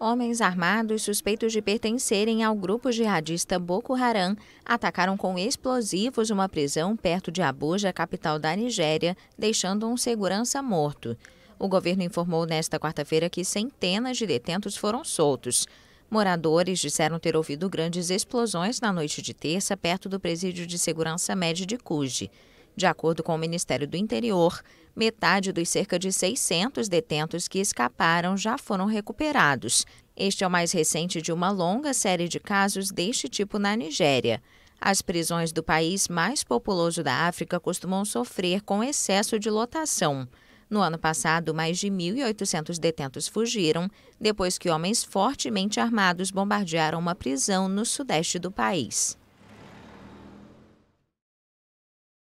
Homens armados suspeitos de pertencerem ao grupo jihadista Boko Haram atacaram com explosivos uma prisão perto de Abuja, capital da Nigéria, deixando um segurança morto. O governo informou nesta quarta-feira que centenas de detentos foram soltos. Moradores disseram ter ouvido grandes explosões na noite de terça perto do presídio de segurança média de Cuji. De acordo com o Ministério do Interior, metade dos cerca de 600 detentos que escaparam já foram recuperados. Este é o mais recente de uma longa série de casos deste tipo na Nigéria. As prisões do país mais populoso da África costumam sofrer com excesso de lotação. No ano passado, mais de 1.800 detentos fugiram depois que homens fortemente armados bombardearam uma prisão no sudeste do país.